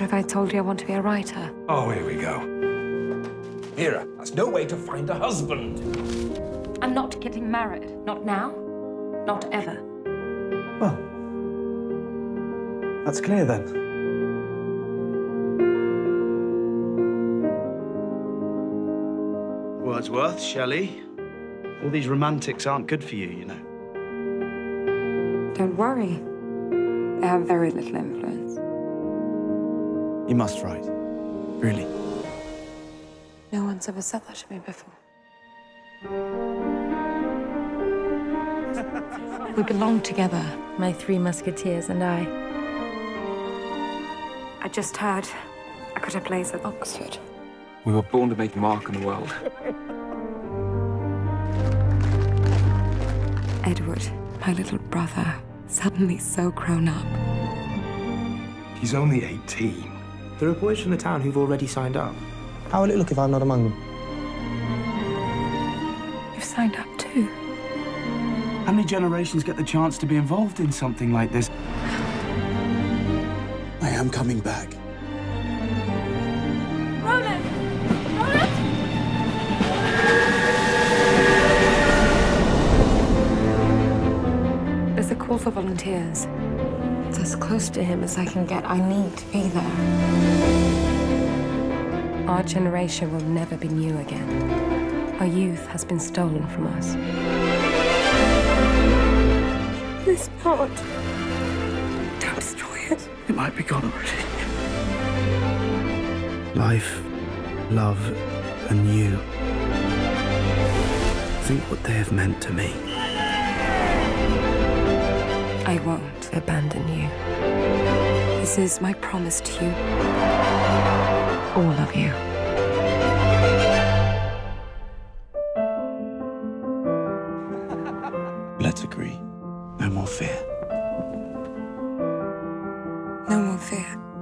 if I told you I want to be a writer? Oh, here we go. Vera, that's no way to find a husband. I'm not getting married. Not now. Not ever. Well, that's clear then. Wordsworth, Shelley. All these romantics aren't good for you, you know. Don't worry. They have very little influence. You must write. Really. No one's ever said that to me before. we belong together, my three musketeers and I. I just heard I got a place at Oxford. We were born to make a mark on the world. Edward, my little brother, suddenly so grown up. He's only 18. There are boys from the town who've already signed up. How will it look if I'm not among them? You've signed up too. How many generations get the chance to be involved in something like this? I am coming back. Roland! Roland! There's a call for volunteers. It's as close to him as I can get. I need to be there. Our generation will never be new again. Our youth has been stolen from us. This part. Don't destroy it. It might be gone already. Life, love, and you. Think what they have meant to me. I won't abandon you. This is my promise to you. All of you. Let's agree. No more fear. No more fear.